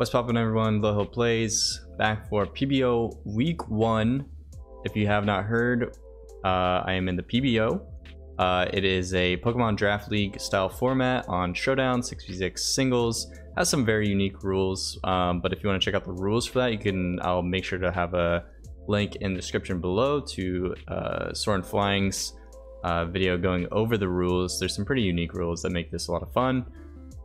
What's poppin' everyone? Hill Plays back for PBO Week 1. If you have not heard, uh, I am in the PBO. Uh, it is a Pokemon Draft League style format on Showdown 6v6 singles. Has some very unique rules, um, but if you want to check out the rules for that, you can. I'll make sure to have a link in the description below to uh, Soren Flying's uh, video going over the rules. There's some pretty unique rules that make this a lot of fun.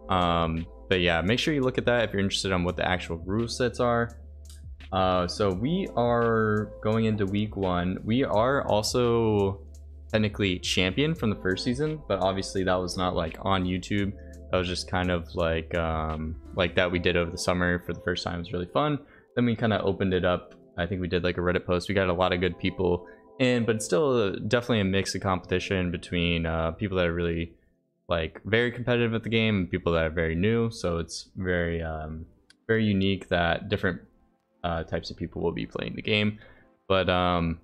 Um, but yeah, make sure you look at that if you're interested on what the actual rule sets are. Uh, so we are going into week one. We are also technically champion from the first season, but obviously that was not like on YouTube. That was just kind of like um, like that we did over the summer for the first time. It was really fun. Then we kind of opened it up. I think we did like a Reddit post. We got a lot of good people in, but still definitely a mix of competition between uh, people that are really like very competitive at the game and people that are very new. So it's very um, very unique that different uh, types of people will be playing the game. But um,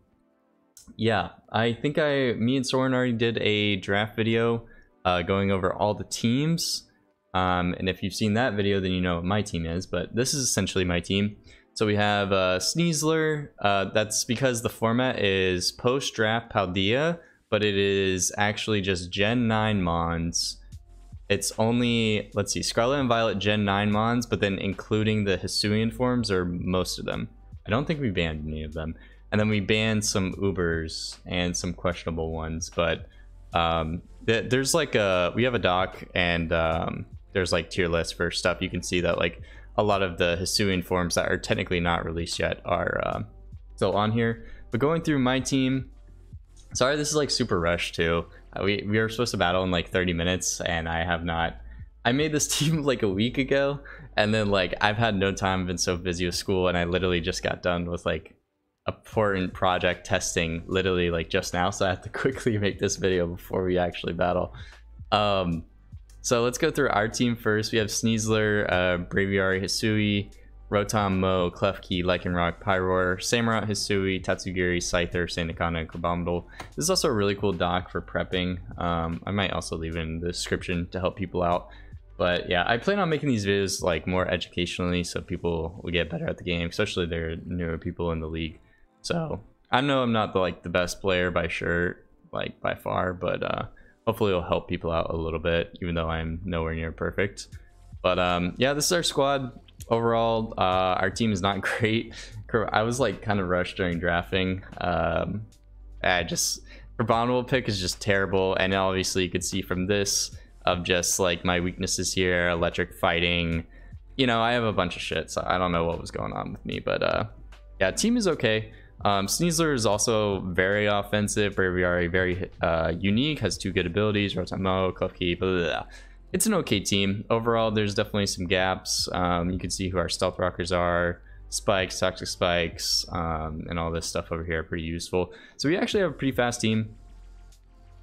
yeah, I think I me and Soren already did a draft video uh, going over all the teams. Um, and if you've seen that video, then you know what my team is. But this is essentially my team. So we have uh. Uh, that's because the format is post-draft Paldea, but it is actually just Gen 9 Mons. It's only, let's see, Scarlet and Violet Gen 9 Mons, but then including the Hisuian forms or most of them. I don't think we banned any of them. And then we banned some Ubers and some questionable ones, but um, th there's like a, we have a doc and um, there's like tier lists for stuff. You can see that like a lot of the Hisuian forms that are technically not released yet are uh, still on here. But going through my team, Sorry, this is like super rushed too. Uh, we we were supposed to battle in like 30 minutes, and I have not. I made this team like a week ago, and then like I've had no time. I've been so busy with school, and I literally just got done with like important project testing literally like just now so i have to quickly make this video before we actually battle um so let's go through our team first we have sneasler uh braviary hisui Rotom, Mow, Klefki, Lycanroc, Pyroar, Samurott, Hisui, Tatsugiri, Scyther, Sandaconda, and Carboncle. This is also a really cool doc for prepping. Um, I might also leave it in the description to help people out. But yeah, I plan on making these videos like more educationally so people will get better at the game, especially they're newer people in the league. So I know I'm not the, like the best player by sure, like by far, but uh, hopefully it'll help people out a little bit, even though I'm nowhere near perfect. But um, yeah, this is our squad overall, uh, our team is not great. I was like kind of rushed during drafting. Um, I just Carboncle pick is just terrible, and obviously you could see from this of just like my weaknesses here, electric fighting. You know, I have a bunch of shit, so I don't know what was going on with me, but uh, yeah, team is okay. Um, Sneasler is also very offensive, very, very uh, unique, has two good abilities, Rotom Mow, Klefki, blah, blah, blah it's an okay team. Overall, there's definitely some gaps. Um, you can see who our stealth rockers are, spikes, toxic spikes, um, and all this stuff over here are pretty useful. So we actually have a pretty fast team.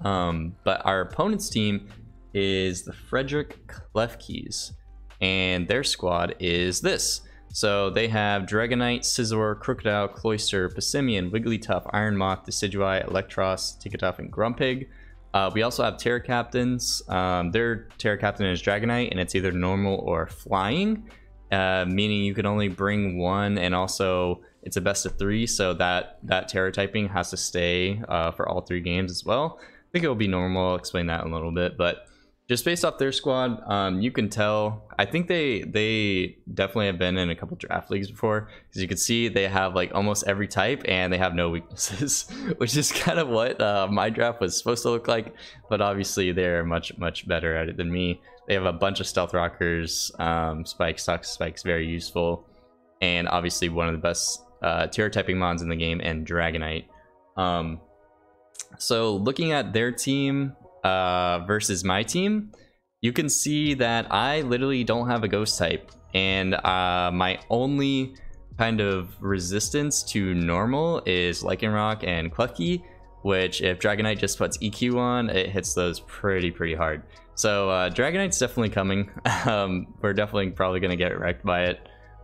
Um, but our opponent's team is the Frederick Klefkis, and their squad is this. So they have Dragonite, Scizor, Krookodile, Cloyster, Passimian, Wigglytuff, Iron Moth, Decidueye, Eelektross, Tinkatuff, and Grumpig. Uh, we also have Tera Captains. Um, their Tera Captain is Dragonite, and it's either normal or flying, uh, meaning you can only bring one, and also it's a best of three, so that that Tera typing has to stay uh, for all three games as well. I think it will be normal. I'll explain that in a little bit, but just based off their squad, um, you can tell. I think they they definitely have been in a couple draft leagues before because you can see they have like almost every type and they have no weaknesses, which is kind of what uh, my draft was supposed to look like. But obviously, they're much much better at it than me. They have a bunch of stealth rockers, um, spikes, sucks, spikes, very useful, and obviously one of the best uh, typing mons in the game and Dragonite. Um, so looking at their team, uh, versus my team, you can see that I literally don't have a ghost type. And uh, my only kind of resistance to normal is Lycanroc and Klefki, which if Dragonite just puts EQ on, it hits those pretty, pretty hard. So uh, Dragonite's definitely coming. um, we're definitely probably going to get wrecked by it,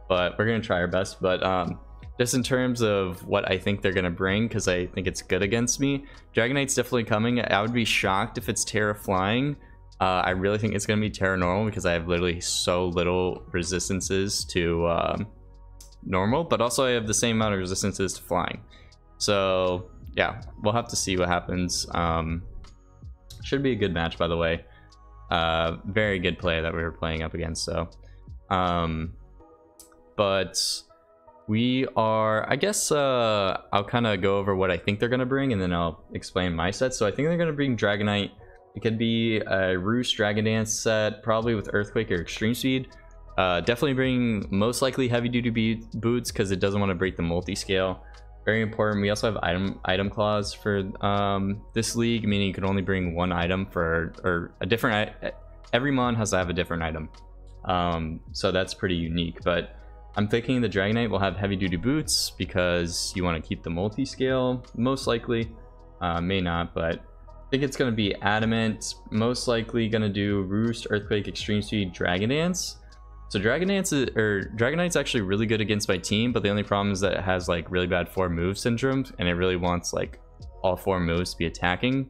but we're going to try our best. But um, just in terms of what I think they're going to bring, because I think it's good against me. Dragonite's definitely coming. I would be shocked if it's Tera Flying, Uh, I really think it's going to be Tera Normal because I have literally so little resistances to um, normal, but also I have the same amount of resistances to flying. So yeah, we'll have to see what happens. Um, should be a good match, by the way. Uh, very good play that we were playing up against. So, um, but we are. I guess uh, I'll kind of go over what I think they're gonna bring, and then I'll explain my set. So I think they're gonna bring Dragonite it could be a Roost Dragon Dance set, probably with Earthquake or Extreme Speed. Uh, definitely bring most likely heavy duty boots because it doesn't want to break the multi-scale. Very important. We also have item item clause for um, this league, meaning you can only bring one item for or a different. Every mon has to have a different item, um, so that's pretty unique. But I'm thinking the Dragonite will have heavy duty boots because you want to keep the multi-scale most likely. Uh, may not, but I think it's going to be Adamant, most likely going to do Roost, Earthquake, Extreme Speed, Dragon Dance. So Dragon Dance is, or Dragonite's actually really good against my team, but the only problem is that it has like really bad four move syndrome, and it really wants like all four moves to be attacking.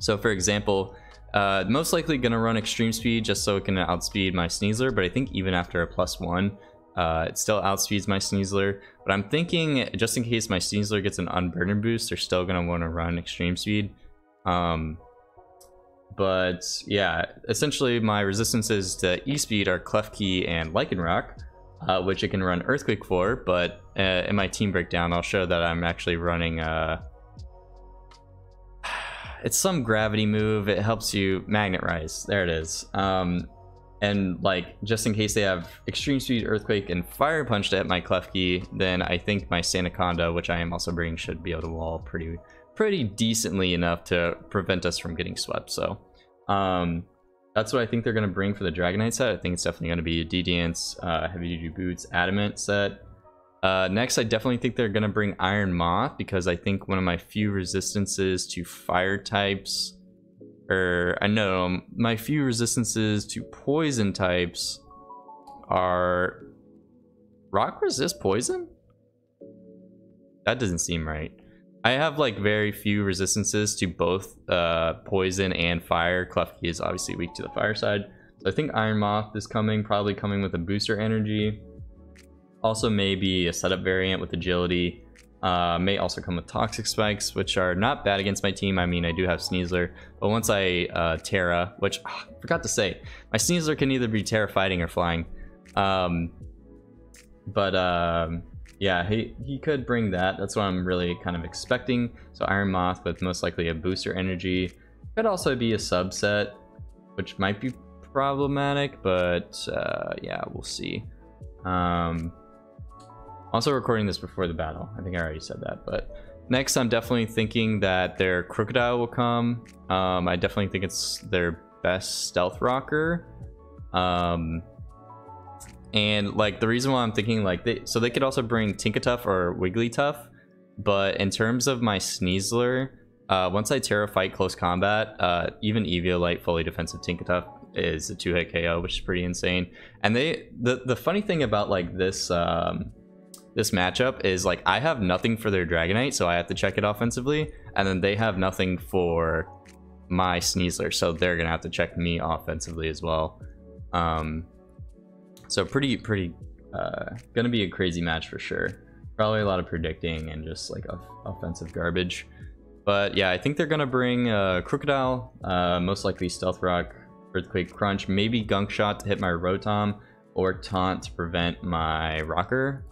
So for example, uh, most likely gonna run Extreme Speed just so it can outspeed my Sneasler, but I think even after a plus one, uh, it still outspeeds my Sneasler. But I'm thinking, just in case my Sneasler gets an Unburden boost, they're still gonna want to run Extreme Speed. Um, but yeah, essentially my resistances to E-Speed are Klefki and Lycanroc, uh, which it can run Earthquake for, but uh, in my team breakdown, I'll show that I'm actually running uh, it's some gravity move. It helps you Magnet Rise. There it is. Um, and like, just in case they have Extreme Speed, Earthquake, and Fire Punch at my Klefki, then I think my Sandaconda, which I am also bringing, should be able to wall pretty pretty decently enough to prevent us from getting swept. So um, that's what I think they're going to bring for the Dragonite set. I think it's definitely going to be a D-Dance, uh, Heavy Duty Boots, Adamant set. Uh, next, I definitely think they're going to bring Iron Moth because I think one of my few resistances to fire types, or I know my few resistances to poison types are rock resist poison? That doesn't seem right. I have like very few resistances to both uh, poison and fire. Klefki is obviously weak to the fire side. So I think Iron Moth is coming, probably coming with a booster energy. Also maybe a setup variant with agility. Uh, may also come with Toxic Spikes, which are not bad against my team. I mean, I do have Sneasler, but once I uh, Tera, which oh, I forgot to say, my Sneasler can either be Tera fighting or flying. Um, but um, yeah, he, he could bring that. That's what I'm really kind of expecting. So Iron Moth with most likely a booster energy. Could also be a subset, which might be problematic, but uh, yeah, we'll see. Um, also recording this before the battle. I think I already said that, but next I'm definitely thinking that their Krookodile will come. Um, I definitely think it's their best stealth rocker. Um, and like the reason why I'm thinking like they so they could also bring Tinkatuff or Wigglytuff, but in terms of my Sneasler, uh, once I Tera fight close combat, uh, even Eviolite fully defensive Tinkatuff is a two hit KO, which is pretty insane. And they the the funny thing about like this um, this matchup is like I have nothing for their Dragonite, so I have to check it offensively, and then they have nothing for my Sneasler, so they're gonna have to check me offensively as well. Um, so pretty, pretty, uh, gonna be a crazy match for sure. Probably a lot of predicting and just like offensive garbage. But yeah, I think they're gonna bring uh, Krookodile, uh, most likely Stealth Rock, Earthquake Crunch, maybe Gunk Shot to hit my Rotom, or Taunt to prevent my Rocker.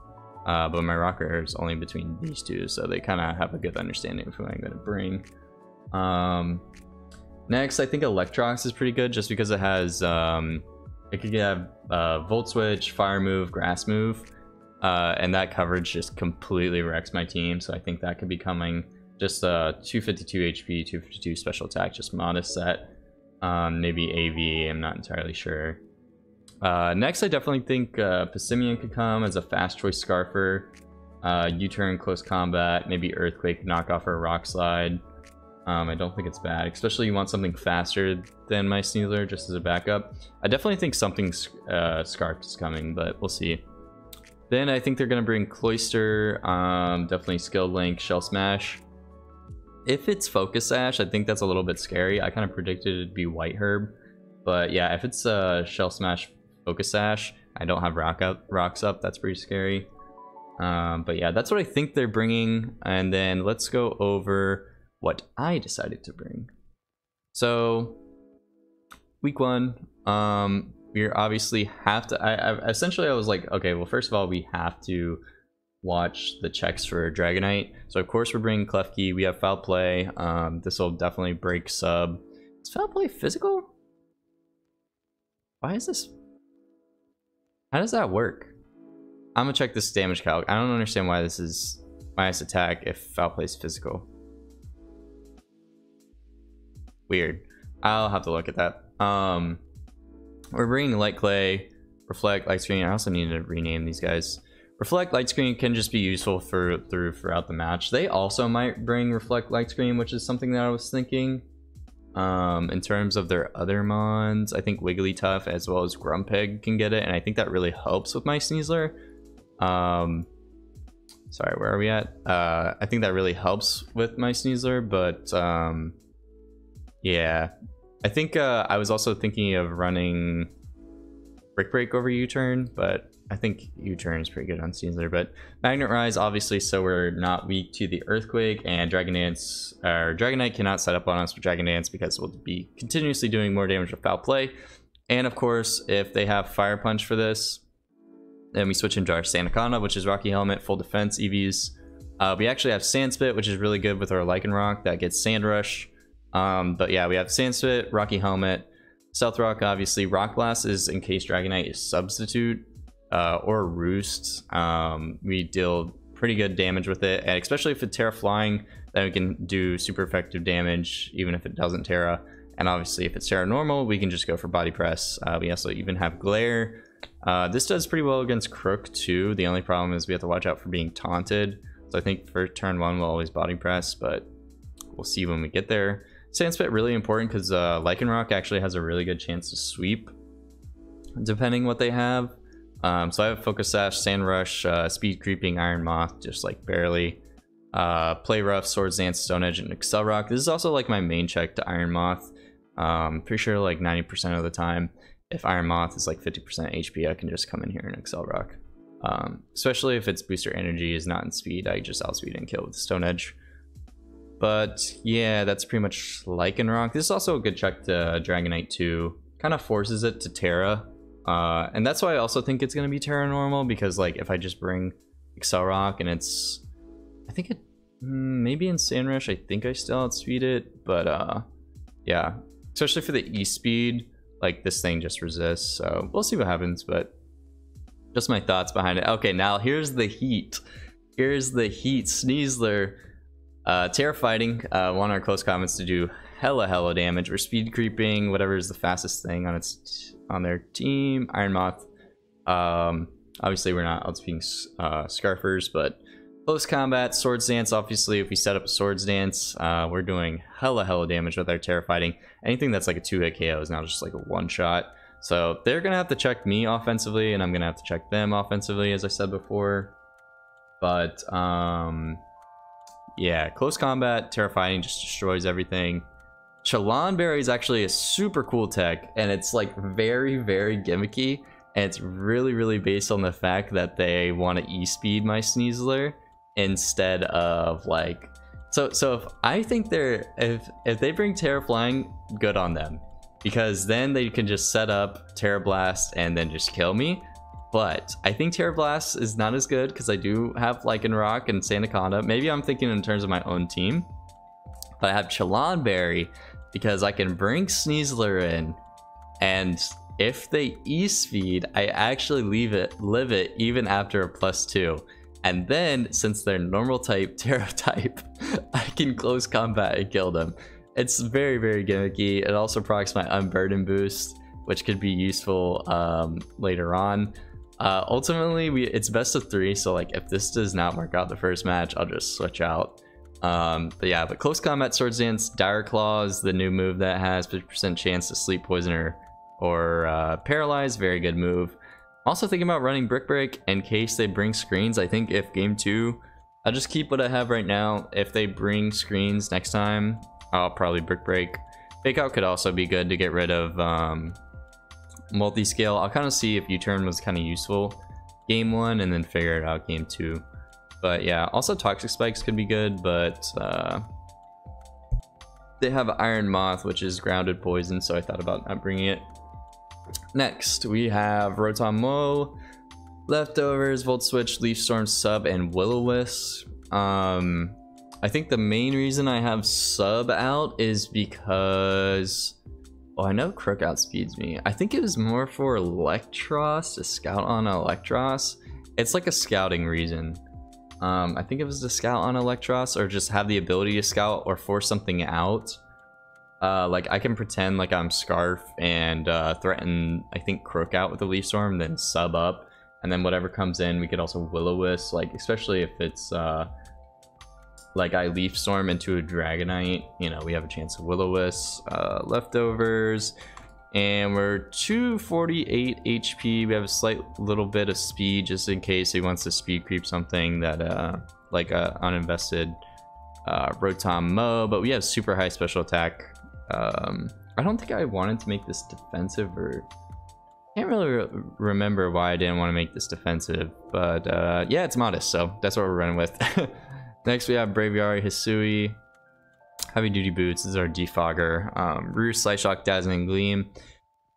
Uh, but my Rocker is only between these two, so they kind of have a good understanding of who I'm gonna bring. Um, next, I think Eelektross is pretty good just because it has um, it could have uh, Volt Switch, Fire Move, Grass Move, uh, and that coverage just completely wrecks my team. So I think that could be coming. Just uh, 252 HP, 252 special attack, just modest set. Um, maybe AV, I'm not entirely sure. Uh, next, I definitely think uh, Passimian could come as a fast choice Scarfer. Uh, U-turn, close combat, maybe Earthquake, knock off or Rock Slide. Um, I don't think it's bad, especially you want something faster than my Sneasler just as a backup. I definitely think something uh, Scarf is coming, but we'll see. Then I think they're going to bring Cloyster, um, definitely Skill Link, Shell Smash. if it's Focus Sash, I think that's a little bit scary. I kind of predicted it'd be White Herb. But yeah, if it's uh, Shell Smash Focus Sash, I don't have rock up, rocks up. That's pretty scary. Um, but yeah, that's what I think they're bringing. And then let's go over what I decided to bring. So week one, um, we obviously have to. I, I essentially I was like, okay, well, first of all, we have to watch the checks for Dragonite. So of course we're bringing Klefki. We have Foul Play. Um, this will definitely break sub. Is Foul Play physical? Why is this? How does that work? I'm gonna check this damage calc. I don't understand why this is minus attack if Foul Play is physical. Weird. I'll have to look at that. Um, we're bringing Light Clay, Reflect, Light Screen. I also need to rename these guys. Reflect Light Screen can just be useful for through throughout the match. They also might bring Reflect Light Screen, which is something that I was thinking. Um, in terms of their other mons, I think Wigglytuff as well as Grumpig can get it, and I think that really helps with my Sneasler. Um, sorry, where are we at? Uh, I think that really helps with my Sneasler, but um, yeah, I think uh, I was also thinking of running Brick Break over U-turn, but I think U-turn is pretty good on Sneasler, but Magnet Rise, obviously, so we're not weak to the Earthquake, and Dragon Dance, or Dragonite cannot set up on us with Dragon Dance because we'll be continuously doing more damage with Foul Play. And of course, if they have Fire Punch for this, then we switch into our Sandaconda, which is Rocky Helmet, full defense EVs. Uh, we actually have Sand Spit, which is really good with our Lycanroc that gets Sand Rush. Um, but yeah, we have Sand Spit, Rocky Helmet, Stealth Rock, obviously. Rock Blast is in case Dragonite is substitute uh, or Roost, um, we deal pretty good damage with it, and especially if it's Tera Flying, then we can do super effective damage even if it doesn't Tera. And obviously, if it's Tera Normal, we can just go for Body Press. Uh, we also even have Glare. Uh, this does pretty well against Crook too. The only problem is we have to watch out for being taunted. So I think for turn one, we'll always Body Press, but we'll see when we get there. Sandspit really important because uh, Lycanroc actually has a really good chance to sweep, depending what they have. Um, so I have Focus Sash, Sand Rush, uh, Speed Creeping, Iron Moth, just like barely. Uh, Play Rough, Swords Dance, Stone Edge, and Accelerock. This is also like my main check to Iron Moth. Um, pretty sure like 90% of the time, if Iron Moth is like 50% HP, I can just come in here and Accelerock. Um, especially if its booster energy is not in speed, I just outspeed and kill with Stone Edge. But yeah, that's pretty much Lycanroc. This is also a good check to Dragonite too. Kind of forces it to Tera uh, and that's why I also think it's going to be Tera Normal, because like if I just bring Accelerock and it's... I think it... Hmm, maybe in Sandrush, I think I still outspeed it, but uh, yeah. Especially for the E-Speed, like this thing just resists, so we'll see what happens, but just my thoughts behind it. Okay, now here's the heat. Here's the heat. Sneasler, uh, Tera Fighting, uh, want our close comments to do hella hella damage. We're speed creeping, whatever is the fastest thing on its on their team. Iron Moth. Um, obviously, we're not outspeaking uh, Scarfers, but close combat, Swords Dance. Obviously, if we set up a Swords Dance, uh, we're doing hella hella damage with our Tera Fighting. Anything that's like a two hit KO is now just like a one shot. So they're gonna have to check me offensively, and I'm gonna have to check them offensively, as I said before. But um, yeah, close combat, Tera Fighting just destroys everything. Chilan Berry is actually a super cool tech, and it's like very, very gimmicky. And it's really, really based on the fact that they want to e-speed my Sneasler instead of like. So, so if I think they're if if they bring Tera Flying, good on them, because then they can just set up Tera Blast and then just kill me. But I think Tera Blast is not as good because I do have Lycanroc and Sandaconda. Maybe I'm thinking in terms of my own team. But I have Chelan Berry, because I can bring Sneasler in, and if they E-speed, I actually leave it, live it even after a plus two. And then, since they're normal type, Tera type, I can close combat and kill them. It's very, very gimmicky. It also procs my Unburden boost, which could be useful um, later on. Uh, ultimately, we it's best of three, so like if this does not work out the first match, I'll just switch out. Um, but yeah, but close combat swords dance, dire Claws, the new move that has 50% chance to sleep poison or, or uh, paralyze. Very good move. Also thinking about running brick break in case they bring screens. I think if game two I'll just keep what I have right now. If they bring screens next time, I'll probably brick break. Fake out could also be good to get rid of um, multi-scale. I'll kind of see if U-turn was kind of useful game one and then figure it out game two. But yeah, also toxic spikes could be good, but uh, they have Iron Moth, which is grounded poison, so I thought about not bringing it. Next, we have Rotom Mow, Leftovers, Volt Switch, Leaf Storm Sub, and Will-O-Wisp. Um, I think the main reason I have Sub out is because... Oh, I know Croak outspeeds me. I think it was more for Eelektross, to scout on Eelektross. It's like a scouting reason. Um, I think it was to scout on Eelektross or just have the ability to scout or force something out. Uh, like I can pretend like I'm Scarf and uh, threaten, I think, Croak out with a Leaf Storm, then sub up. And then whatever comes in, we could also Will-O-Wisp, like especially if it's uh, like I Leaf Storm into a Dragonite, you know, we have a chance of Will-O-Wisp, uh, leftovers, and we're 248 HP. We have a slight little bit of speed just in case he wants to speed creep something that uh, like a uninvested uh, Rotom Mow, but we have super high special attack. Um, I don't think I wanted to make this defensive or can't really re remember why I didn't want to make this defensive, but uh, yeah, it's modest, so that's what we're running with. Next, we have Braviary Hisui, Heavy Duty Boots. This is our Defogger. Um, Roost, Psyshock, Dazzling Gleam.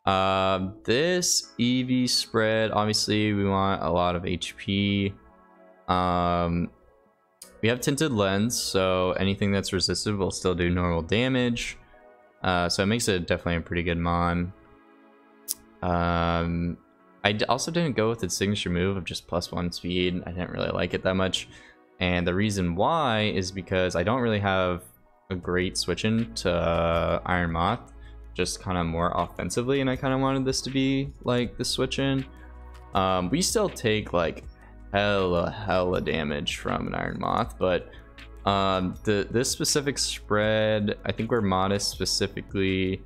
Uh, this EV spread, obviously, we want a lot of HP. Um, we have Tinted Lens, so anything that's resisted will still do normal damage. Uh, so it makes it definitely a pretty good mon. Um, I also didn't go with its signature move of just plus one speed. I didn't really like it that much. And the reason why is because I don't really have a great switch in to uh, Iron Moth, just kind of more offensively, and I kind of wanted this to be like the switch in. Um, we still take like hella hella damage from an Iron Moth, but um, the this specific spread, I think we're modest specifically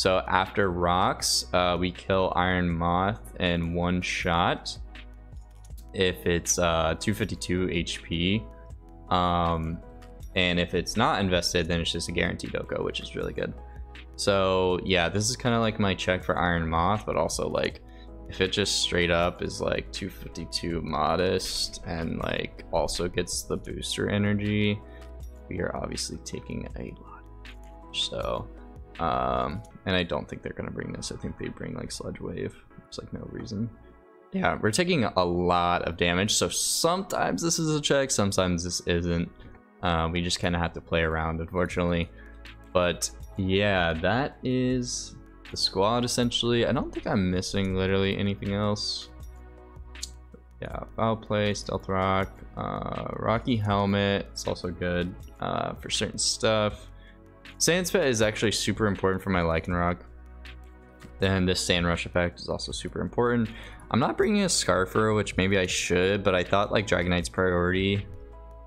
so after rocks, uh, we kill Iron Moth in one shot. If it's uh, 252 HP. Um, and if it's not invested, then it's just a guaranteed OHKO, which is really good. So yeah, this is kind of like my check for Iron Moth, but also like if it just straight up is like 252 modest and like also gets the booster energy, we are obviously taking a lot. So um, and I don't think they're to bring this. I think they bring like Sludge Wave. It's like no reason. Yeah, we're taking a lot of damage. So sometimes this is a check, sometimes this isn't. Uh, we just kind of have to play around, unfortunately. But yeah, that is the squad essentially. I don't think I'm missing literally anything else. Yeah, foul play, stealth rock, uh, rocky helmet. It's also good uh, for certain stuff. Sandspit is actually super important for my Lycanroc. Then this Sand Rush effect is also super important. I'm not bringing a Scarfer, which maybe I should, but I thought like Dragonite's priority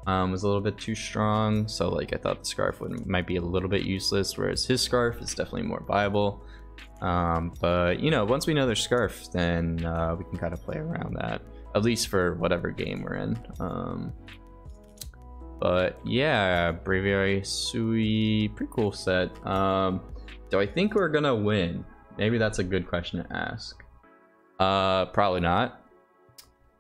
um, was a little bit too strong. So like I thought the Scarf would, might be a little bit useless, whereas his Scarf is definitely more viable. Um, but you know, once we know their Scarf, then uh, we can kind of play around that, at least for whatever game we're in. Um, but yeah, Braviary Sui, pretty cool set. Um, do I think we're gonna win? Maybe that's a good question to ask. Uh, probably not.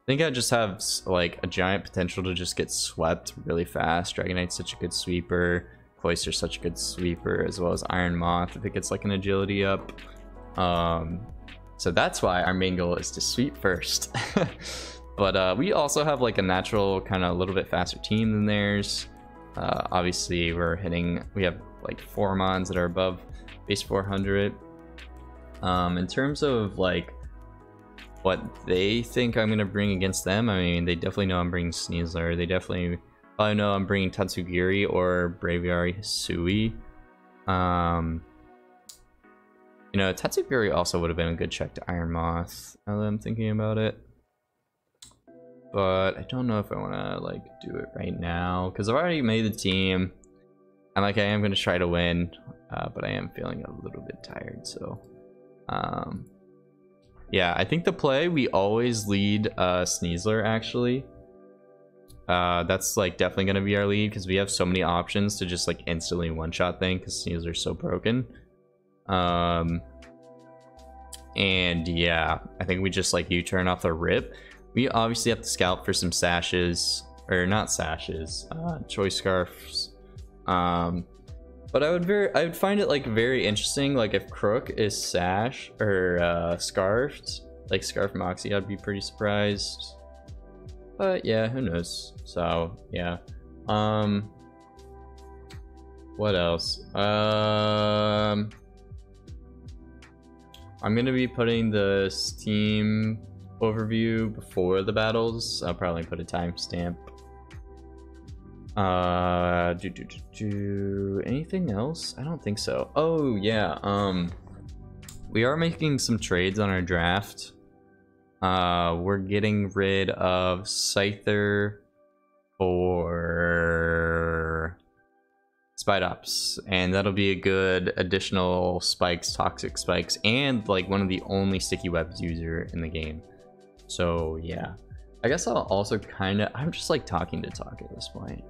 I think I just have like a giant potential to just get swept really fast. Dragonite's such a good sweeper. Cloyster's such a good sweeper, as well as Iron Moth if it gets like an agility up. Um, so that's why our main goal is to sweep first. But uh, we also have like a natural kind of a little bit faster team than theirs. Uh, obviously, we're hitting, we have like four mons that are above base 400. Um, in terms of like what they think I'm going to bring against them, I mean, they definitely know I'm bringing Sneasler. They definitely probably know I'm bringing Tatsugiri or Braviary Hisui. Um, you know, Tatsugiri also would have been a good check to Iron Moth, now that I'm thinking about it but I don't know if I want to like do it right now because I've already made the team and like I am going to try to win uh, but I am feeling a little bit tired so um yeah I think the play we always lead uh Sneasler actually Uh, that's like definitely going to be our lead because we have so many options to just like instantly one-shot thing because are so broken. Um, and yeah, I think we just like U-turn off the rip. We obviously have to scout for some sashes, or not sashes, uh, choice scarves. Um, but I would very, I would find it like very interesting. Like if Crook is sash or uh, scarfed, like Scarf Moxie, I'd be pretty surprised. But yeah, who knows? So yeah. Um, what else? Um, I'm gonna be putting the Steam overview before the battles. I'll probably put a timestamp. Uh, do, do, do, do anything else? I don't think so. Oh yeah, um, we are making some trades on our draft. Uh, we're getting rid of Scyther for Spidops, and that'll be a good additional spikes, toxic spikes, and like one of the only sticky webs user in the game. So yeah, I guess I'll also kind of, I'm just like talking to talk at this point.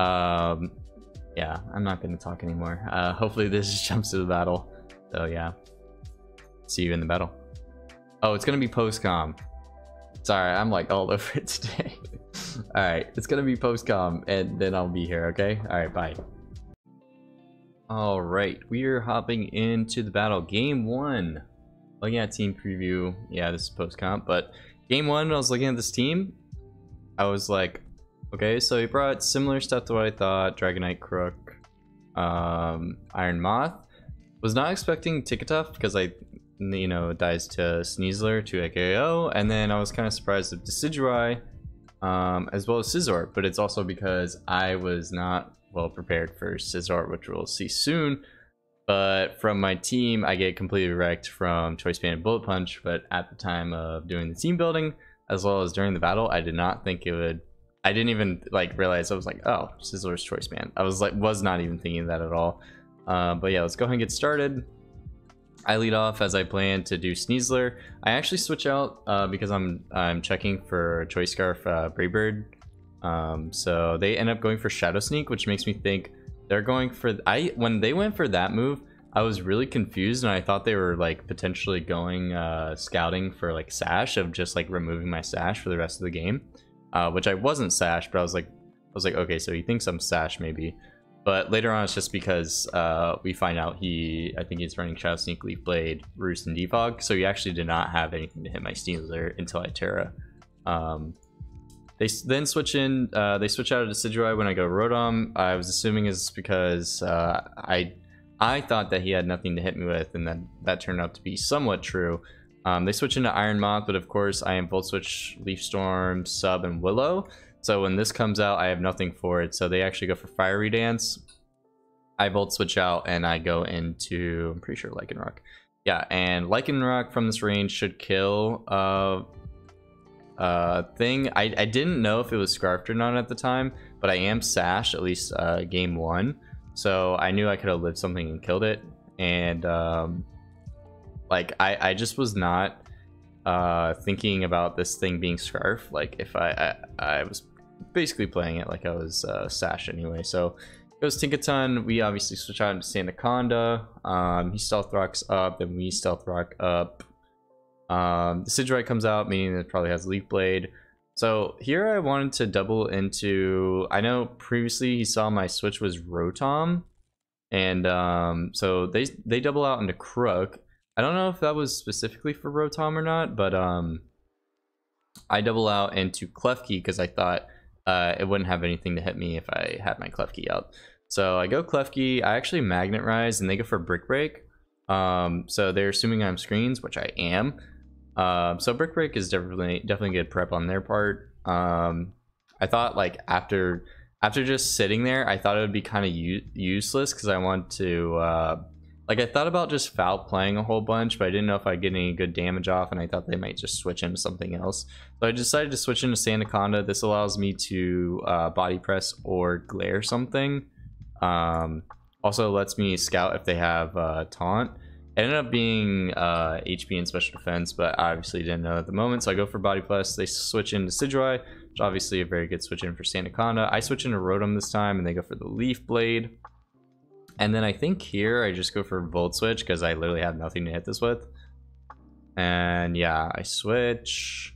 Um, yeah, I'm not going to talk anymore. Uh, hopefully this jumps to the battle. So yeah, see you in the battle. Oh, it's going to be post-com. Sorry, I'm like all over it today. all right, it's going to be post-com and then I'll be here, okay? All right, bye. All right, we are hopping into the battle. Game one. Looking at team preview. Yeah, this is post-comp, but game one, I was looking at this team, I was like, okay, so he brought similar stuff to what I thought. Dragonite Crook, um, Iron Moth. Was not expecting Tinkatuff because I you know, dies to Sneasler, to AKO, and then I was kind of surprised of Decidueye, um, as well as Scizor, but it's also because I was not well prepared for Scizor, which we'll see soon. But from my team, I get completely wrecked from Choice Band Bullet Punch, but at the time of doing the team building, as well as during the battle, I did not think it would I didn't even like realize I was like, oh, Scizor's Choice Band. I was like, was not even thinking that at all. Uh, but yeah, let's go ahead and get started. I lead off as I plan to do Sneasler. I actually switch out uh, because I'm I'm checking for Choice Scarf uh, Braybird. Um, so they end up going for Shadow Sneak, which makes me think they're going for I when they went for that move. I was really confused and I thought they were like potentially going uh, scouting for like Sash of just like removing my Sash for the rest of the game, uh, which I wasn't Sash, but I was like I was like okay, so he thinks I'm Sash maybe. But later on, it's just because uh, we find out he, I think he's running Shadow Sneak, Leaf Blade, Roost, and Defog. So he actually did not have anything to hit my Sneasler until I Tera. Um, they then switch in, uh, they switch out of Decidueye when I go Rotom. I was assuming is because uh, I I thought that he had nothing to hit me with, and then that turned out to be somewhat true. Um, they switch into Iron Moth, but of course I am Volt Switch, Leaf Storm, Sub, and Willow. So when this comes out, I have nothing for it. So they actually go for Fiery Dance. I Volt switch out and I go into, I'm pretty sure Lycanroc. Yeah, and Lycanroc from this range should kill uh, uh, thing. I, I didn't know if it was Scarfed or not at the time, but I am Sash, at least uh, game one. So I knew I could have lived something and killed it. And um, like, I, I just was not uh, thinking about this thing being Scarf. Like, if I, I, I was basically playing it like I was uh, Sash anyway. So it goes Tinkaton. We obviously switch out into Sandaconda. Um, he stealth rocks up, then we stealth rock up. Um, the Sidgerite comes out, meaning it probably has Leaf Blade. So here I wanted to double into. I know previously he saw my switch was Rotom, and um, so they they double out into Crook. I don't know if that was specifically for Rotom or not, but um, I double out into Klefki because I thought uh, it wouldn't have anything to hit me if I had my Klefki out. So I go Klefki, I actually Magnet Rise, and they go for Brick Break. Um, so they're assuming I'm screens, which I am. Uh, so Brick Break is definitely definitely good prep on their part. Um, I thought like after after just sitting there, I thought it would be kind of useless because I want to uh, like I thought about just foul playing a whole bunch, but I didn't know if I'd get any good damage off, and I thought they might just switch into something else. So I decided to switch into Sandaconda. This allows me to uh, body press or glare something. Um, also lets me scout if they have uh, taunt. It ended up being uh, HP and special defense, but I obviously didn't know at the moment, so I go for body press. They switch into Decidueye, which obviously a very good switch in for Sandaconda. I switch into Rotom this time, and they go for the Leaf Blade. And then I think here I just go for Volt Switch, because I literally have nothing to hit this with. And yeah, I switch.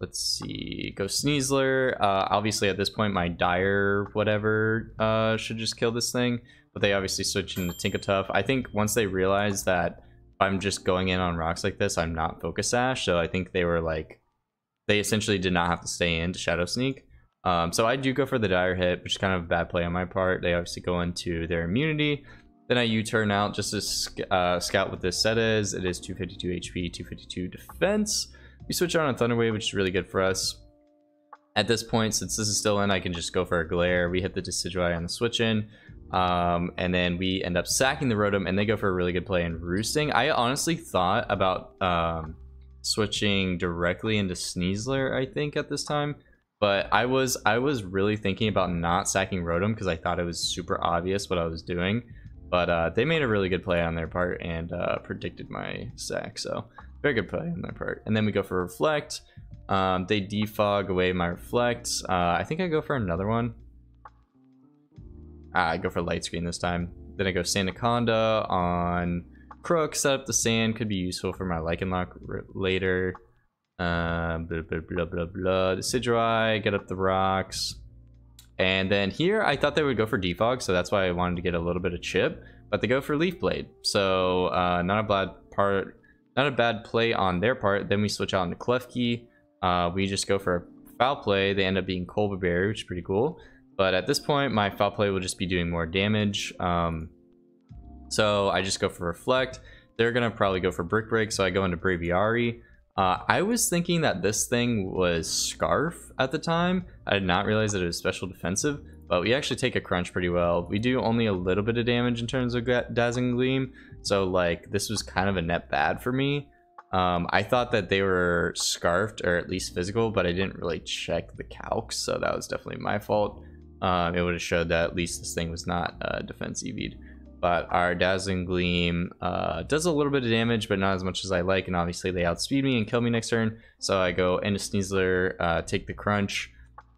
Let's see, go Sneasler. Uh, obviously at this point my Dire whatever uh, should just kill this thing. But they obviously switch into Tinkatuff. I think once they realize that I'm just going in on rocks like this, I'm not Focus Sash. So I think they were like, they essentially did not have to stay in to Shadow Sneak. Um, so I do go for the Dire hit, which is kind of a bad play on my part. They obviously go into their immunity. Then I U-turn out just to uh, scout what this set is. It is 252 HP, 252 defense. We switch on a Thunder Wave, which is really good for us. At this point, since this is still in, I can just go for a Glare. We hit the Decidueye on the switch in. Um, and then we end up sacking the Rotom, and they go for a really good play in Roosting. I honestly thought about um, switching directly into Sneasler, I think, at this time. But I was I was really thinking about not sacking Rotom because I thought it was super obvious what I was doing. But uh, they made a really good play on their part and uh, predicted my sack. So very good play on their part. And then we go for Reflect. Um, they defog away my Reflect. Uh, I think I go for another one. Ah, I go for Light Screen this time. Then I go Sandaconda on Crook. Set up the sand. Could be useful for my Lycanroc later. Uh, blah, blah, blah, blah, blah. Decidueye, get up the rocks. And then here, I thought they would go for Defog, so that's why I wanted to get a little bit of chip. But they go for Leaf Blade. So, uh, not a bad part, not a bad play on their part. Then we switch out into Klefki. Uh, we just go for a foul play. They end up being Colbur Berry, which is pretty cool. But at this point, my foul play will just be doing more damage. Um, so I just go for Reflect. They're to probably go for Brick Break, so I go into Braviary. Uh, I was thinking that this thing was Scarf at the time. I did not realize that it was special defensive, but we actually take a crunch pretty well. We do only a little bit of damage in terms of Dazzling Gleam, so like this was kind of a net bad for me. Um, I thought that they were scarfed or at least physical, but I didn't really check the calcs, so that was definitely my fault. Um, it would have showed that at least this thing was not uh, defense EV'd. But our Dazzling Gleam uh, does a little bit of damage, but not as much as I like. And obviously they outspeed me and kill me next turn. So I go into Sneasler, uh, take the Crunch.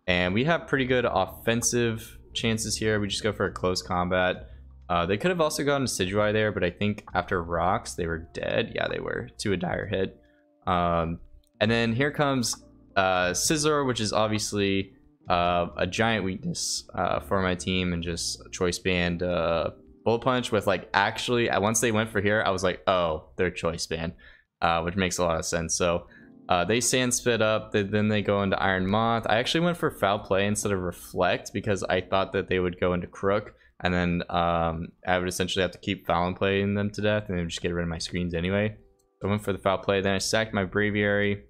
And we have pretty good offensive chances here. We just go for a close combat. Uh, they could have also gone Decidueye there, but I think after Rocks, they were dead. Yeah, they were, to a dire hit. Um, and then here comes uh, Scizor, which is obviously uh, a giant weakness uh, for my team and just choice band uh, punch with like actually uh, once they went for here I was like oh they're choice band uh, which makes a lot of sense. So uh, they sand spit up they, then they go into Iron Moth. I actually went for foul play instead of reflect because I thought that they would go into crook and then um, I would essentially have to keep foul and playing them to death and then just get rid of my screens anyway. I went for the foul play then I sacked my Braviary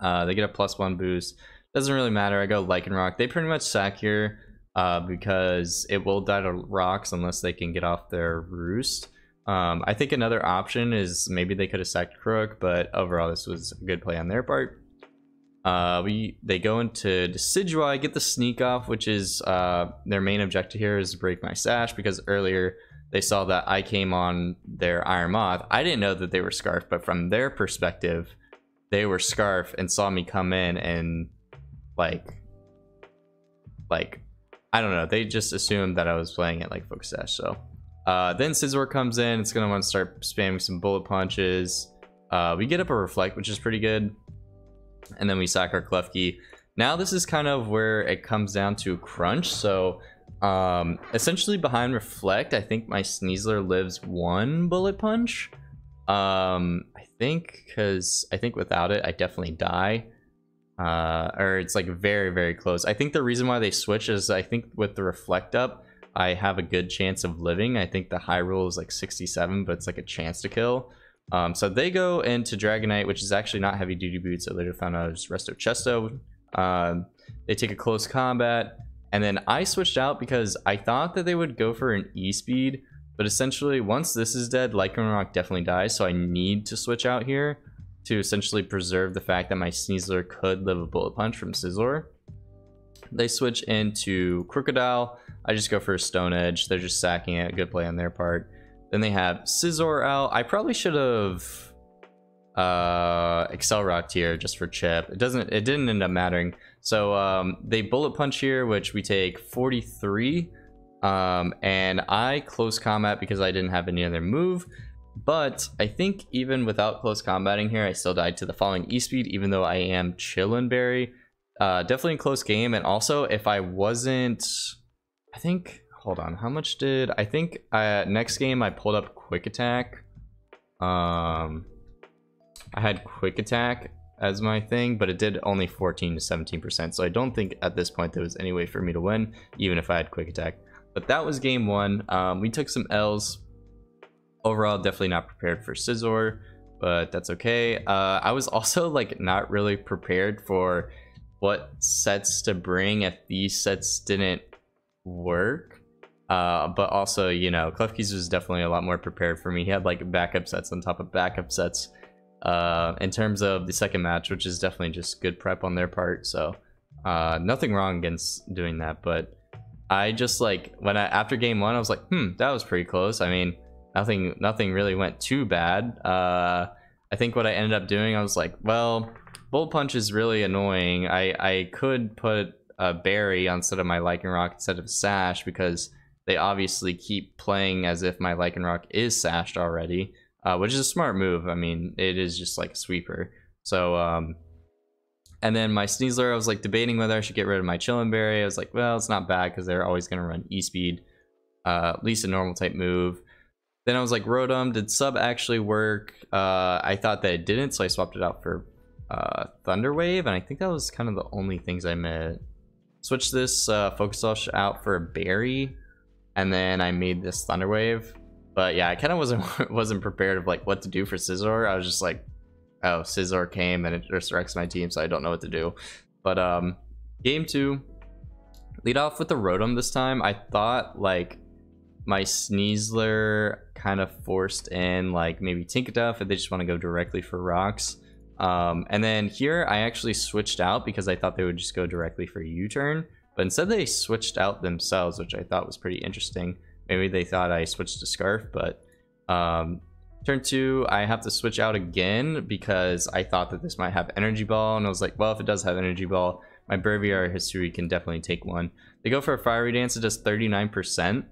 they get a plus one boost. Doesn't really matter. I go Lycanroc. They pretty much sack here uh, because it will die to rocks unless they can get off their roost. Um, I think another option is maybe they could have sacked Crook, but overall this was a good play on their part. Uh, we they go into Decidueye, get the sneak off, which is uh, their main objective here is to break my sash because earlier they saw that I came on their Iron Moth. I didn't know that they were Scarf, but from their perspective, they were Scarf and saw me come in and like like I don't know. They just assumed that I was playing it like Focus Sash. So uh, then Scizor comes in. It's gonna want to start spamming some bullet punches. Uh, we get up a reflect, which is pretty good, and then we sack our Klefki. Now this is kind of where it comes down to crunch. So um, essentially behind reflect, I think my Sneasler lives one bullet punch. Um, I think because I think without it, I definitely die uh, or it's like very very close. I think the reason why they switch is I think with the reflect up, I have a good chance of living. I think the high rule is like 67, but it's like a chance to kill. Um, so they go into Dragonite, which is actually not heavy duty boots. I later found out it was Resto Chesto. Um, they take a close combat, and then I switched out because I thought that they would go for an E speed, but essentially once this is dead, Lycanroc definitely dies. So I need to switch out here to essentially preserve the fact that my Sneasler could live a bullet punch from Scizor. They switch into Krookodile. I just go for a Stone Edge. They're just sacking it. Good play on their part. Then they have Scizor out. I probably should have... uh, Accelerock here just for chip. It doesn't. It didn't end up mattering. So um, they bullet punch here, which we take 43. Um, and I close combat because I didn't have any other move. But I think even without close combating here, I still died to the falling E-speed, even though I am Chilan berry. Uh, definitely a close game. And also, if I wasn't, I think, hold on, how much did, I think uh, next game I pulled up quick attack. Um, I had quick attack as my thing, but it did only 14 to 17%. So I don't think at this point there was any way for me to win, even if I had quick attack. But that was game one. Um, we took some L's. Overall, definitely not prepared for Scizor, but that's okay. Uh, I was also like not really prepared for what sets to bring if these sets didn't work. Uh, but also, you know, Klefkis was definitely a lot more prepared for me. He had like backup sets on top of backup sets uh, in terms of the second match, which is definitely just good prep on their part. So uh, nothing wrong against doing that. But I just like when I after game one, I was like, hmm, that was pretty close. I mean, nothing nothing really went too bad. Uh, I think what I ended up doing, I was like, well, Bullet Punch is really annoying. I I could put a berry instead of my Lycanroc instead of Sash because they obviously keep playing as if my Lycanroc is sashed already uh, which is a smart move. I mean, it is just like a sweeper. So, um, and then my Sneasler, I was like debating whether I should get rid of my Chilan Berry. I was like, well, it's not bad because they're always going to run E-Speed, uh, at least a normal type move. Then I was like, Rotom, did sub actually work? Uh, I thought that it didn't, so I swapped it out for uh, Thunder Wave, and I think that was kind of the only things I met. Switched this uh, Focus out for a Berry, and then I made this Thunder Wave. But yeah, I kind of wasn't wasn't prepared of like what to do for Scizor. I was just like, oh, Scizor came and it resurrects my team, so I don't know what to do. But um, game two, lead off with the Rotom this time. I thought like my Sneasler kind of forced in like maybe Tinkatuff if they just want to go directly for rocks. Um, and then here I actually switched out because I thought they would just go directly for U-turn. But instead they switched out themselves, which I thought was pretty interesting. Maybe they thought I switched to Scarf, but um, turn two, I have to switch out again because I thought that this might have Energy Ball, and I was like, well, if it does have Energy Ball, my Braviary Hisui can definitely take one. They go for a Fiery Dance, it does 39%.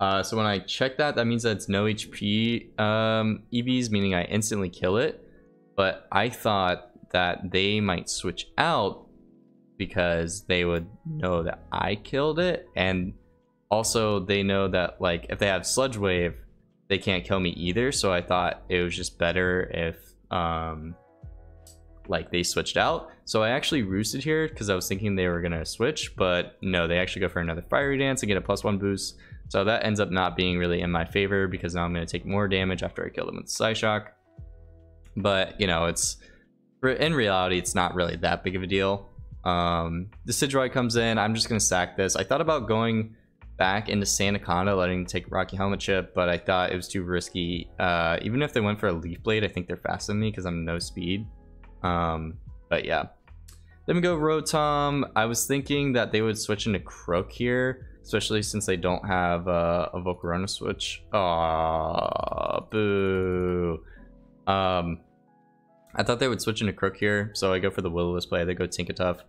Uh, so when I check that, that means that it's no HP um, EVs, meaning I instantly kill it. But I thought that they might switch out because they would know that I killed it, and also they know that like if they have sludge wave they can't kill me either. So i thought it was just better if um like they switched out. So i actually roosted here because i was thinking they were gonna switch but no they actually go for another fiery dance and get a plus one boost so that ends up not being really in my favor because now i'm gonna take more damage after i kill them with Psyshock. but you know it's in reality it's not really that big of a deal um the Sidroid comes in i'm just gonna sack this i thought about going back into Sandaconda, letting him take Rocky Helmet Chip, but I thought it was too risky. Uh, even if they went for a Leaf Blade, I think they're faster than me because I'm no speed. Um, but yeah. Then we go Rotom. I was thinking that they would switch into Croak here, especially since they don't have uh, a Volcarona switch. Aww, boo. Um, I thought they would switch into Crook here, so I go for the Will-O-Wisp play. They go Tinkatuff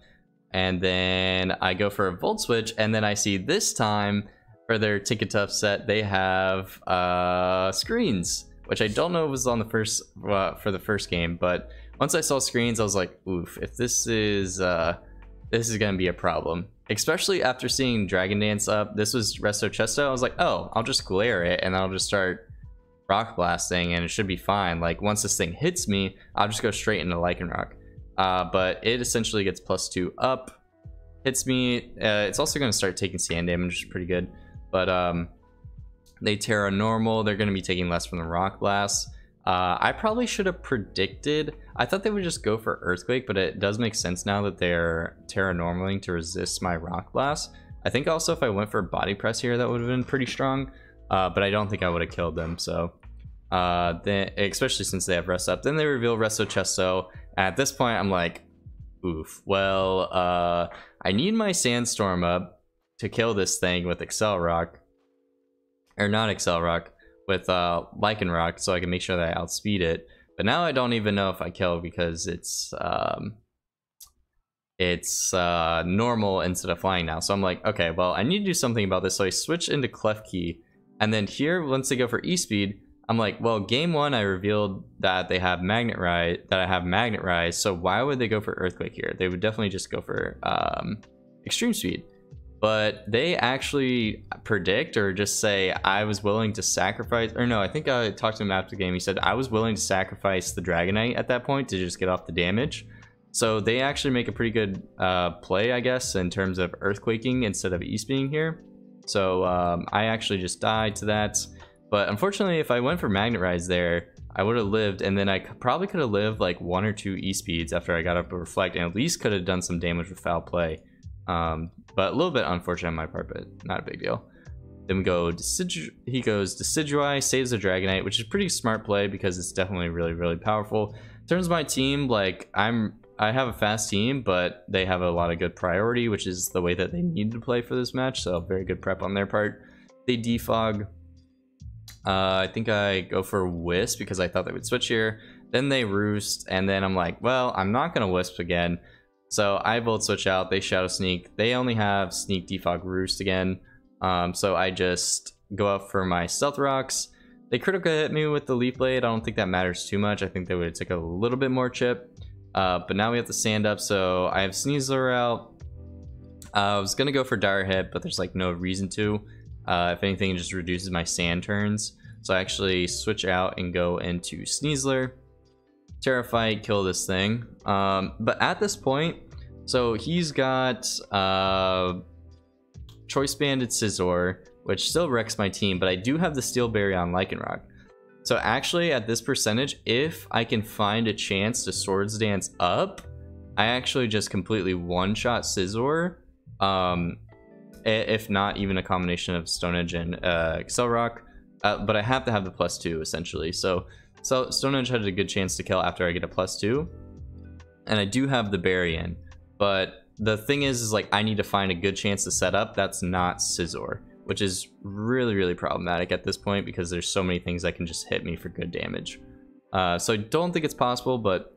and then I go for a Volt Switch, and then I see this time for their Tinkatuff set, they have uh, screens, which I don't know was on the first uh, for the first game, but once I saw screens, I was like, oof, if this is uh, this is gonna be a problem. Especially after seeing Dragon Dance up, this was Resto Chesto. I was like, oh, I'll just glare it and I'll just start rock blasting and it should be fine. Like once this thing hits me, I'll just go straight into Lycanroc. Uh, but it essentially gets plus two up. Hits me. Uh, it's also going to start taking sand damage, which is pretty good. But um, they Tera normal. They're going to be taking less from the rock blast. Uh, I probably should have predicted. I thought they would just go for earthquake, but it does make sense now that they're Tera normaling to resist my rock blast. I think also if I went for body press here, that would have been pretty strong. Uh, but I don't think I would have killed them. So uh, especially since they have rest up. Then they reveal Resto Chesto, at this point, I'm like, oof. Well, uh, I need my Sandstorm up to kill this thing with Accelerock. Or not Accelerock, with uh, Lycanroc, so I can make sure that I outspeed it. But now I don't even know if I kill because it's um, it's uh, normal instead of flying now. So I'm like, okay, well, I need to do something about this. So I switch into Klefki. And then here, once they go for E-Speed, I'm like, well, game one, I revealed that they have Magnet Rise, that I have Magnet Rise. So why would they go for Earthquake here? They would definitely just go for um, Extreme Speed. But they actually predict or just say, I was willing to sacrifice, or no, I think I talked to him after the game. He said, I was willing to sacrifice the Dragonite at that point to just get off the damage. So they actually make a pretty good uh, play, I guess, in terms of earthquaking instead of east being here. So um, I actually just died to that. But unfortunately, if I went for Magnet Rise there, I would have lived, and then I probably could have lived like one or two E speeds after I got up to Reflect, and at least could have done some damage with Foul Play. Um, but a little bit unfortunate on my part, but not a big deal. Then we go, Decidu he goes Decidueye, saves the Dragonite, which is pretty smart play because it's definitely really, really powerful. Of my team, like, I'm I have a fast team, but they have a lot of good priority, which is the way that they need to play for this match. So very good prep on their part. They defog. Uh, I think I go for Wisp because I thought they would switch here. Then they Roost, and then I'm like, well, I'm not going to Wisp again. So I Volt Switch out, they Shadow Sneak. They only have Sneak, Defog, Roost again. Um, so I just go up for my Stealth Rocks. They critical hit me with the Leaf Blade. I don't think that matters too much. I think they would take a little bit more chip. Uh, but now we have the sand up, so I have Sneasler out. Uh, I was gonna go for Dire Hit, but there's like no reason to. Uh, if anything, it just reduces my sand turns. So I actually switch out and go into Sneasler. Terrified, kill this thing. Um, but at this point, so he's got uh, Choice Banded Scizor, which still wrecks my team, but I do have the Steel Berry on Lycanroc. So actually at this percentage, if I can find a chance to Swords Dance up, I actually just completely one-shot Scizor. Um, if not even a combination of Stone Edge and uh, Rock. Uh, but I have to have the plus two essentially. So, so Stone Edge had a good chance to kill after I get a plus two. And I do have the berry in. But the thing is, is like I need to find a good chance to set up. That's not Scizor which is really, really problematic at this point because there's so many things that can just hit me for good damage. Uh, so I don't think it's possible, but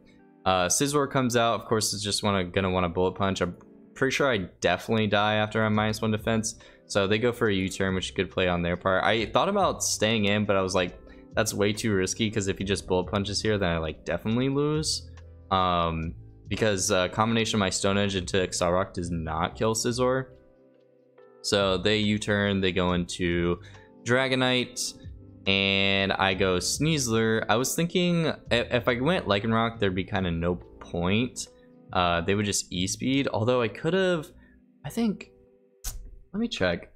uh, Scizor comes out. Of course, it's just wanna, gonna want a Bullet Punch. I'm pretty sure I definitely die after I'm minus one defense. So they go for a U-turn, which is good play on their part. I thought about staying in, but I was like, that's way too risky because if he just Bullet Punches here, then I like definitely lose. Um, because uh, combination of my Stone Edge into Accelerock does not kill Scizor. So they U-turn, they go into Dragonite, and I go Sneasler. I was thinking if I went Lycanroc, there'd be kind of no point. Uh, they would just E-speed, although I could have, I think, let me check.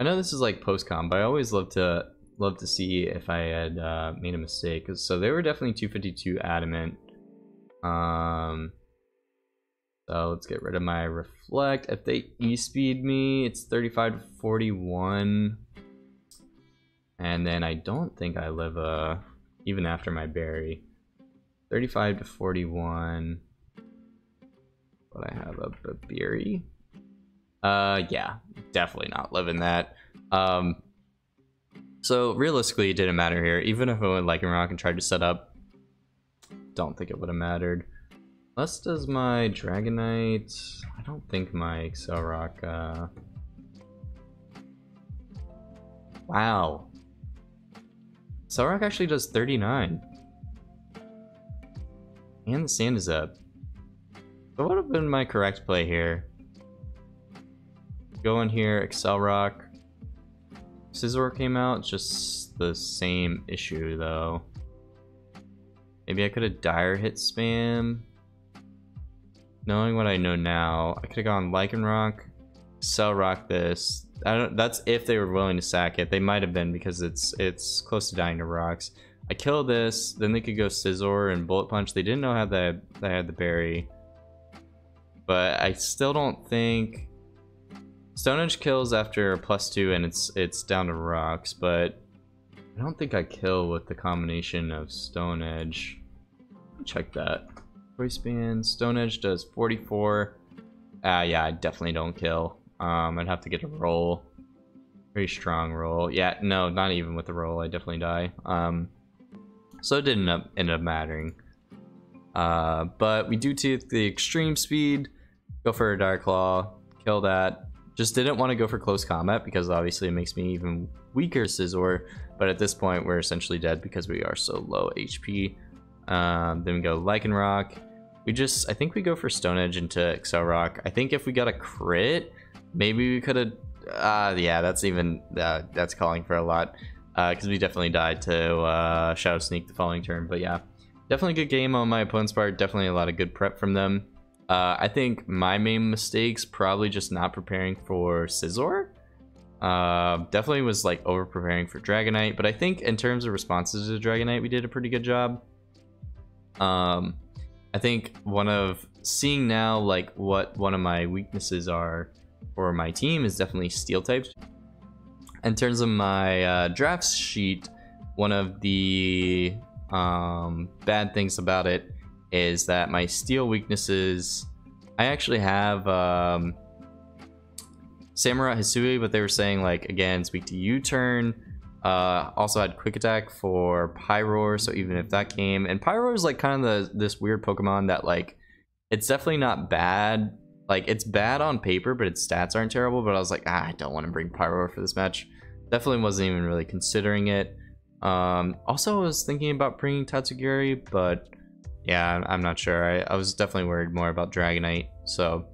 I know this is like post-com, but I always love to love to see if I had uh, made a mistake. So they were definitely 252 adamant. Um, so let's get rid of my reflect. If they e-speed me, it's 35 to 41. And then I don't think I live a, even after my berry. 35 to 41. But I have a, a berry. Uh, yeah, definitely not living that. Um, so realistically, it didn't matter here. Even if I went Lycanroc and tried to set up, don't think it would have mattered. Less does my Dragonite. I don't think my Accelerock. Uh... Wow. Accelerock actually does 39. And the sand is up. What would have been my correct play here? Go in here, Accelerock. Scizor came out, just the same issue though. Maybe I could have dire hit spam. Knowing what I know now, I could have gone Lycanroc, Cell Rock this. I don't. That's if they were willing to sack it. They might have been because it's it's close to dying to rocks. I kill this, then they could go Scizor and Bullet Punch. They didn't know how they they had the berry, but I still don't think Stone Edge kills after plus two, and it's it's down to rocks. But I don't think I kill with the combination of Stone Edge. Check that. Choice Band. Stone Edge does 44. Ah, uh, yeah, I definitely don't kill. Um, I'd have to get a roll. Very strong roll. Yeah, no, not even with the roll. I definitely die. Um, So it didn't end up mattering. Uh, but we do take the extreme speed, go for a Dire Claw, kill that. Just didn't want to go for close combat because obviously it makes me even weaker Scizor. But at this point, we're essentially dead because we are so low HP. Um, then we go Lycanroc. We just, I think we go for Stone Edge into Accelerock. I think if we got a crit, maybe we could have, uh, yeah, that's even, uh, that's calling for a lot. Because uh, we definitely died to uh, Shadow Sneak the following turn. But yeah, definitely good game on my opponent's part. Definitely a lot of good prep from them. Uh, I think my main mistakes probably just not preparing for Scizor. Uh, definitely was like over preparing for Dragonite, but I think in terms of responses to Dragonite, we did a pretty good job. Um, I think one of seeing now like what one of my weaknesses are for my team is definitely steel types. In terms of my uh, draft sheet, one of the um, bad things about it is that my steel weaknesses, I actually have um, Samurott Hisui, but they were saying like again, speak to U-turn. Uh, also had quick attack for Pyroar, so even if that came, and Pyroar is like kind of the this weird Pokemon that like it's definitely not bad. Like it's bad on paper, but its stats aren't terrible. But I was like, ah, I don't want to bring Pyroar for this match. Definitely wasn't even really considering it. Um, also, I was thinking about bringing Tatsugiri, but yeah, I'm not sure. I, I was definitely worried more about Dragonite. So,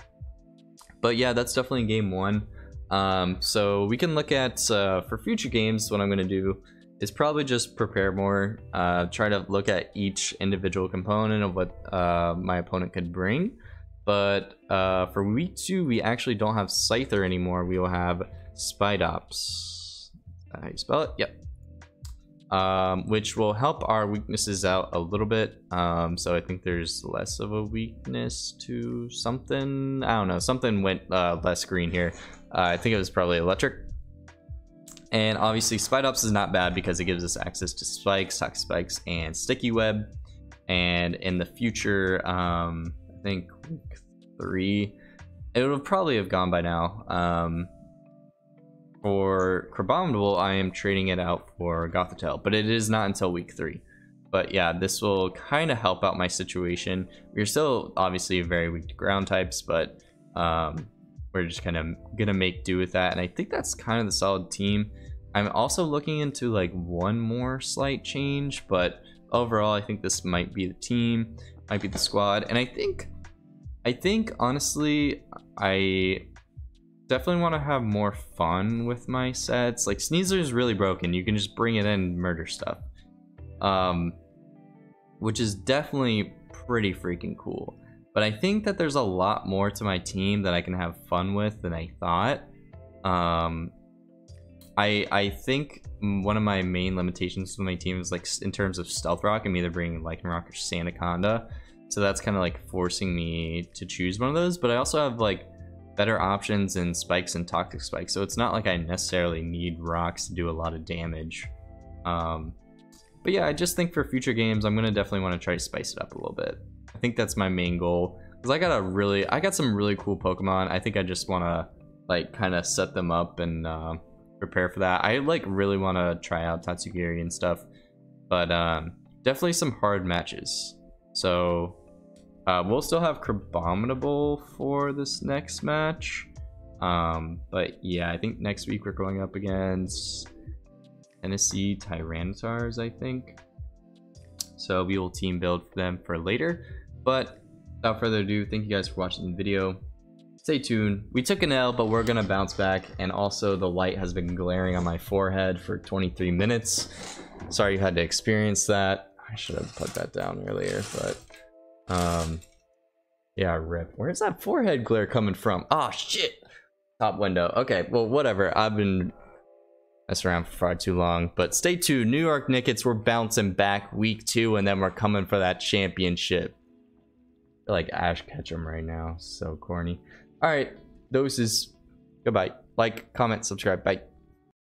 but yeah, that's definitely game one. Um, so we can look at uh, for future games. What I'm gonna do is probably just prepare more. Uh, try to look at each individual component of what uh, my opponent could bring. But uh, for week two, we actually don't have Scyther anymore. We will have Spidops. How you spell it? Yep um, which will help our weaknesses out a little bit. Um, so I think there's less of a weakness to something. I don't know. Something went uh, less green here. Uh, I think it was probably electric. And obviously Spidops is not bad because it gives us access to spikes, toxic spikes, and sticky web. And in the future, um, I think week three, it would probably have gone by now. For Crabominable, I am trading it out for Gothitelle, but it is not until week three. But yeah, this will kind of help out my situation. We're still obviously very weak to ground types, but um, we're just kind of gonna make do with that. And I think that's kind of the solid team. I'm also looking into like one more slight change, but overall, I think this might be the team, might be the squad, and I think, I think honestly, I definitely want to have more fun with my sets. Like Sneasler is really broken. You can just bring it in and murder stuff. Um, which is definitely pretty freaking cool. But I think that there's a lot more to my team that I can have fun with than I thought. Um, I I think one of my main limitations with my team is like in terms of Stealth Rock, I'm either bringing Lycanroc or Sandaconda. So that's kind of like forcing me to choose one of those. But I also have like better options in spikes and toxic spikes. So it's not like i necessarily need rocks to do a lot of damage. Um, but yeah i just think for future games i'm gonna definitely want to try to spice it up a little bit. I think that's my main goal. Because i got a really i got some really cool pokemon. I think i just want to like kind of set them up and uh, prepare for that. I like really want to try out tatsugiri and stuff but um, definitely some hard matches. So uh, we'll still have Crabominable for this next match. Um, but yeah, I think next week we're going up against Tennessee Tyranitars, I think. So we will team build for them for later. But without further ado, thank you guys for watching the video. Stay tuned. We took an L, but we're going to bounce back. And also the light has been glaring on my forehead for 23 minutes. Sorry you had to experience that. I should have put that down earlier, but um, yeah, rip. Where's that forehead glare coming from? Oh shit. Top window. Okay, well, whatever. I've been messing around for far too long. But stay tuned. New York Nickets, we're bouncing back week two, and then we're coming for that championship. Like Ash Ketchum right now. So corny. All right, doses. Goodbye. Like, comment, subscribe. Bye.